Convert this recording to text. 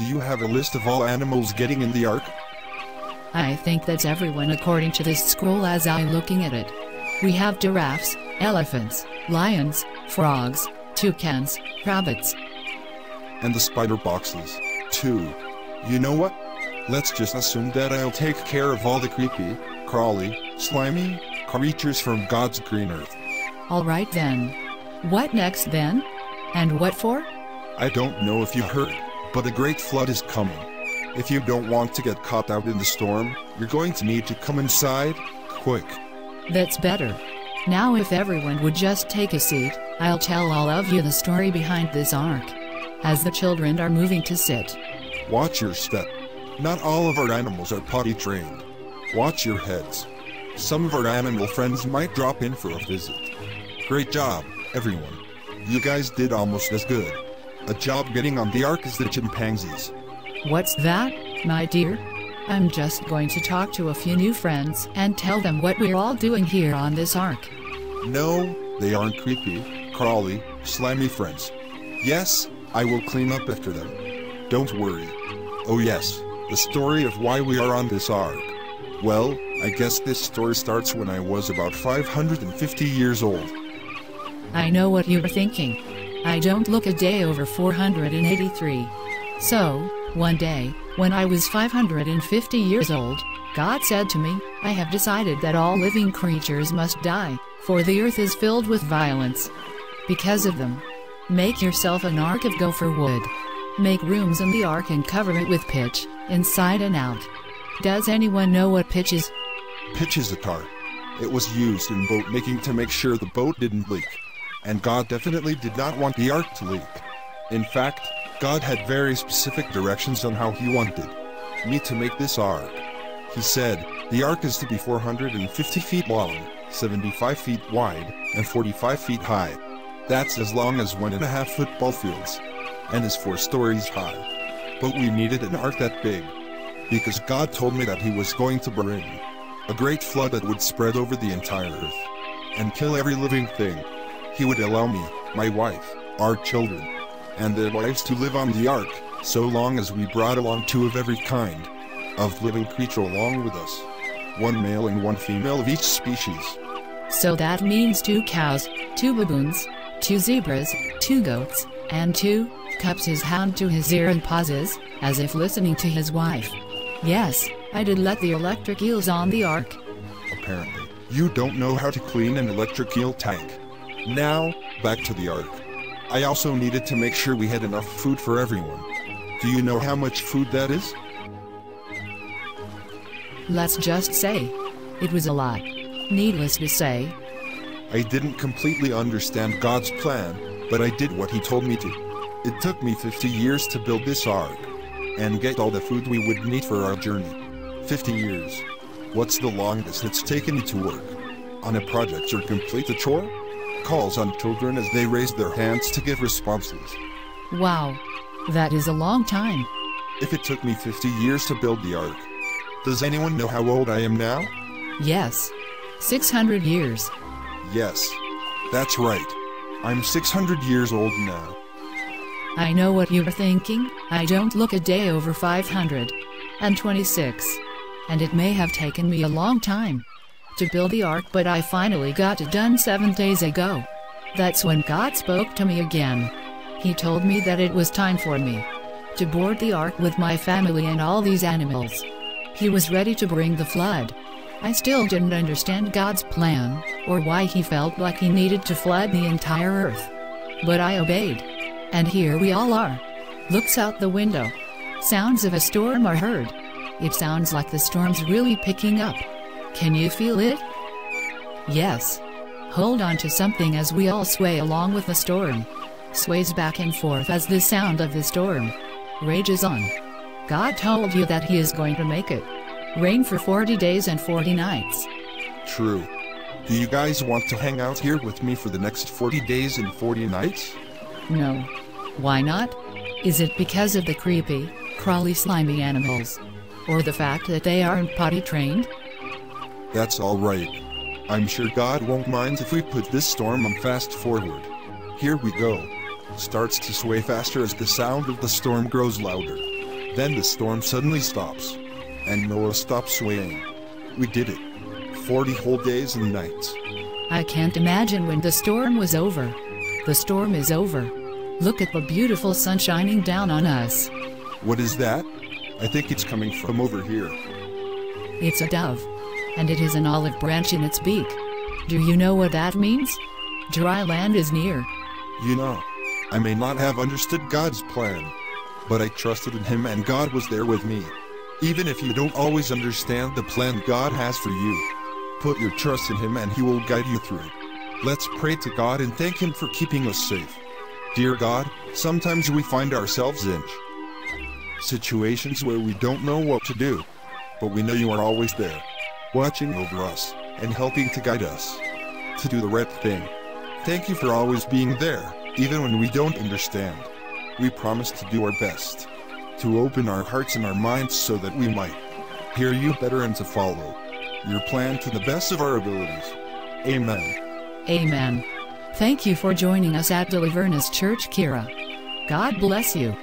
Do you have a list of all animals getting in the ark? I think that's everyone according to this scroll as I'm looking at it. We have giraffes, elephants, lions, frogs, toucans, rabbits. And the spider boxes, too. You know what? Let's just assume that I'll take care of all the creepy, crawly, slimy creatures from God's green earth. Alright then. What next then? And what for? I don't know if you heard, but a great flood is coming. If you don't want to get caught out in the storm, you're going to need to come inside, quick. That's better. Now, if everyone would just take a seat, I'll tell all of you the story behind this ark. As the children are moving to sit, Watch your step. Not all of our animals are potty trained. Watch your heads. Some of our animal friends might drop in for a visit. Great job, everyone. You guys did almost as good. A job getting on the ark as the chimpanzees. What's that, my dear? I'm just going to talk to a few new friends and tell them what we're all doing here on this ark. No, they aren't creepy, crawly, slimy friends. Yes, I will clean up after them. Don't worry. Oh yes, the story of why we are on this ark. Well, I guess this story starts when I was about 550 years old. I know what you're thinking. I don't look a day over 483. So, one day, when I was 550 years old, God said to me, I have decided that all living creatures must die, for the earth is filled with violence. Because of them. Make yourself an ark of gopher wood. Make rooms in the ark and cover it with pitch, inside and out. Does anyone know what pitch is? Pitch is a tar. It was used in boat making to make sure the boat didn't leak. And God definitely did not want the ark to leak. In fact, God had very specific directions on how he wanted me to make this ark. He said, the ark is to be 450 feet long, 75 feet wide, and 45 feet high. That's as long as one and a half football fields, and is four stories high. But we needed an ark that big, because God told me that he was going to bring a great flood that would spread over the entire earth and kill every living thing. He would allow me, my wife, our children, and their wives to live on the ark, so long as we brought along two of every kind of living creature along with us. One male and one female of each species. So that means two cows, two baboons, two zebras, two goats, and two cups his hand to his ear and pauses, as if listening to his wife. Yes, I did let the electric eels on the ark. Apparently, you don't know how to clean an electric eel tank. Now, back to the ark. I also needed to make sure we had enough food for everyone. Do you know how much food that is? Let's just say, it was a lot. Needless to say, I didn't completely understand God's plan, but I did what He told me to. It took me 50 years to build this ark and get all the food we would need for our journey. 50 years. What's the longest it's taken you to work on a project or complete a chore? Calls on children as they raise their hands to give responses. wow, that is a long time. If it took me 50 years to build the ark, does anyone know how old I am now? Yes. 600 years. Yes, that's right. I'm 600 years old now. I know what you're thinking, I don't look a day over 500. And 26. And it may have taken me a long time to build the ark, but I finally got it done seven days ago. That's when God spoke to me again. He told me that it was time for me to board the ark with my family and all these animals. He was ready to bring the flood. I still didn't understand God's plan, or why he felt like he needed to flood the entire earth. But I obeyed. And here we all are. Looks out the window. Sounds of a storm are heard. It sounds like the storm's really picking up. Can you feel it? Yes. Hold on to something as we all sway along with the storm. Sways back and forth as the sound of the storm rages on. God told you that He is going to make it rain for 40 days and 40 nights. True. Do you guys want to hang out here with me for the next 40 days and 40 nights? No. Why not? Is it because of the creepy, crawly, slimy animals? Or the fact that they aren't potty trained? That's alright. I'm sure God won't mind if we put this storm on fast forward. Here we go. Starts to sway faster as the sound of the storm grows louder. Then the storm suddenly stops, and Noah stops swaying. We did it. 40 whole days and nights. I can't imagine when the storm was over. The storm is over. Look at the beautiful sun shining down on us. What is that? I think it's coming from over here. It's a dove. And it has an olive branch in its beak. Do you know what that means? Dry land is near. You know, I may not have understood God's plan, but I trusted in Him and God was there with me. Even if you don't always understand the plan God has for you, put your trust in Him and He will guide you through. Let's pray to God and thank Him for keeping us safe. Dear God, sometimes we find ourselves in situations where we don't know what to do, but we know you are always there, watching over us and helping to guide us to do the right thing. Thank you for always being there, even when we don't understand. We promise to do our best to open our hearts and our minds so that we might hear you better and to follow your plan to the best of our abilities. Amen. Amen. Thank you for joining us at Deliverance Church, Kira. God bless you.